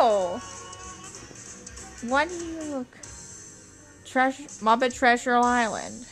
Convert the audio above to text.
What Why do you look? Treasure, Muppet Treasure Island.